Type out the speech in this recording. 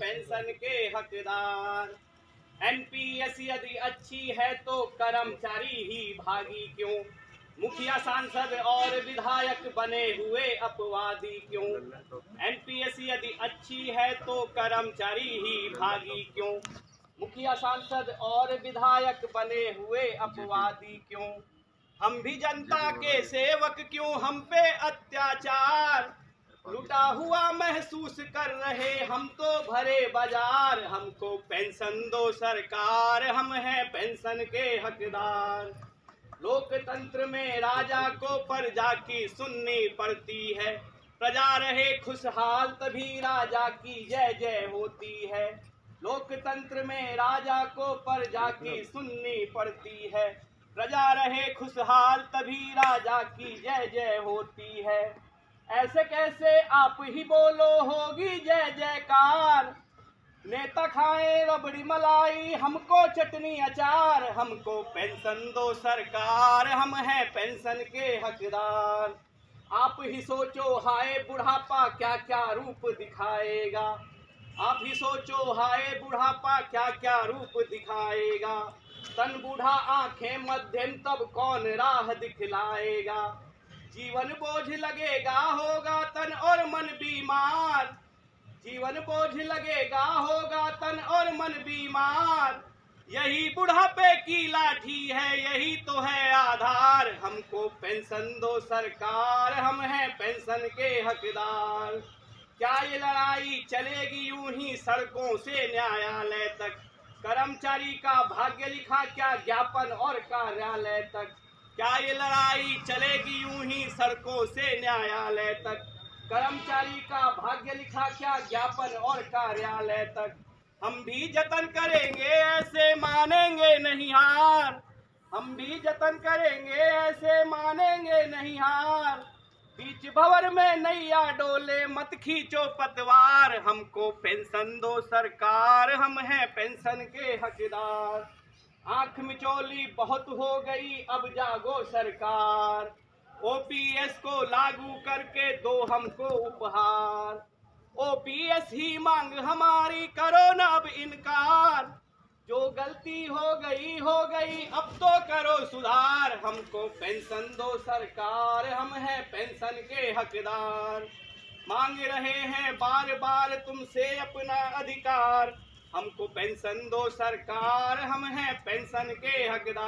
Pension के हकदार NPS यदि अच्छी है तो कर्मचारी ही भागी क्यों? मुखिया सांसद और विधायक बने हुए अपवादी क्यों? एनपीएस यदि अच्छी है तो कर्मचारी ही भागी क्यों? मुखिया सांसद और विधायक बने हुए अपवादी क्यों? हम भी जनता के सेवक क्यों? हम पे अत्याचार। लुटा हुआ महसूस कर रहे हम तो भरे बाज़ार। हमको पेंशन दो सरकार, हम हैं पेंशन के हकदार। लोकतंत्र में राजा को प्रजा की सुननी पड़ती है। प्रजा रहे खुशहाल तभी राजा की जय जय होती है। लोकतंत्र में राजा को प्रजा की सुननी पड़ती है। प्रजा रहे खुशहाल तभी राजा की जय जय होती है। ऐसे कैसे आप ही बोलो होगी जय जयकार। नेता खाए रबड़ी मलाई, हमको चटनी अचार, हमको पेंशन दो सरकार, हम हैं पेंशन के हकदार। आप ही सोचो, हाय बुढ़ापा क्या क्या रूप दिखाएगा। आप ही सोचो, हाय बुढ़ापा क्या क्या रूप दिखाएगा। तन बूढ़ा आँखें मध्यम, तब कौन राह दिखलाएगा? जीवन बोझ लगेगा होगा तन और मन बीमार। जीवन बोझ लगेगा होगा तन और मन बीमार। यही बुढ़ापे की लाठी है, यही तो है आधार। हमको पेंशन दो सरकार, हम हैं पेंशन के हकदार। क्या ये लड़ाई चलेगी यूँ ही सड़कों से न्यायालय तक? कर्मचारी का भाग्य लिखा क्या ज्ञापन और कार्यालय तक? क्या ये लड़ाई चलेगी यूँ ही सड़कों से न्यायालय तक? कर्मचारी का भाग्य लिखा क्या ज्ञापन और कार्यालय तक? हम भी जतन करेंगे, ऐसे मानेंगे नहीं हार। हम भी जतन करेंगे, ऐसे मानेंगे नहीं हार। बीच भवर में नैया डोले, मत खींचो पतवार। हमको पेंशन दो सरकार, हम हैं पेंशन के हकदार। आँख मिचौली बहुत हो गई, अब जागो सरकार। ओपीएस को लागू करके दो हमको उपहार। ओपीएस ही मांग हमारी करो न अब इनकार। जो गलती हो गई हो गई, अब तो करो सुधार। हमको पेंशन दो सरकार, हम हैं पेंशन के हकदार। मांग रहे हैं बार बार तुमसे अपना अधिकार। हमको पेंशन दो सरकार हम हैं पेंशन के हकदार।